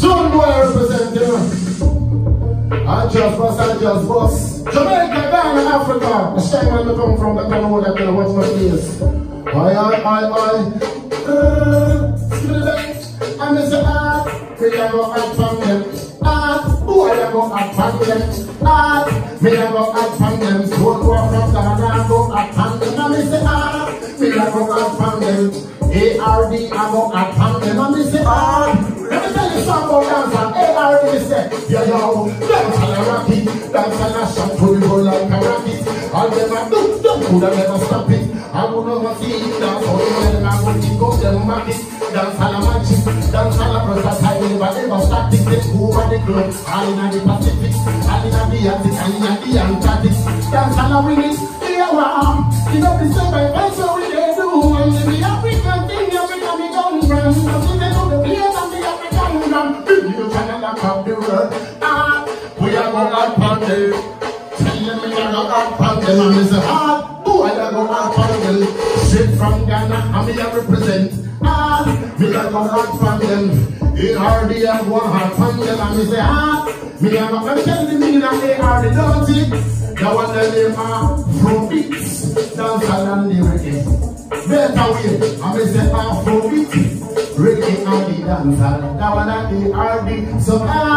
Stonebwoy representing. I just bust, I just bust. Jamaica, Ghana, Africa. The where I come from, I know that I watch my face. I, I, I, I. Uh, it's a art. A go act from them. Art. Boy, I go act from them. Art. A go act from them. Don't go from Ghana, go act from them. It's a art. A go act from them. A-R-D, I go act from them. It's a art. Dance on a. Dance on a the go like a rocket. All them a do, them could have never stop it. I would never see it dance. All them a go kick up them market. Dance on a magic. Dance on a versatile. Never ever it. Take over the globe. All in the Pacific. All in the Atlantic. All in the Antarctic. Dance on a remix. Yeah, wow. You know, this is my best. Ah, we are going up on the. Tell them we are going up on them. And it's a hard boy that go up on them. From Ghana, and me I represent. Ah, me a go up on them. I go up on them. And me say ah, me a go. Let me tell you the meaning of ARD, don't it? That one the name Afrobeats. Dance and lyrics. Better way, I me say Afrobeat. Reggae and the dancer, that one at the. So ah,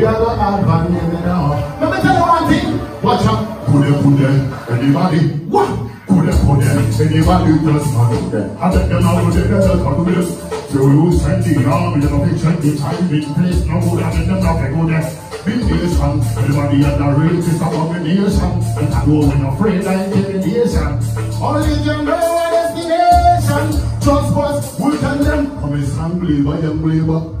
we are now. Let me tell you one thing. Watch out, kude kude, anybody? What? Kude kude, anybody just to kude. I bet them now they just to this. So we will send the arm, you know, they check the time, the place, no good, I bet them now they go. Big nation, everybody at the race is a combination. And I know when you're afraid like intimidation. Only you know what destination. Just what we tell them. Come and sang by young labor.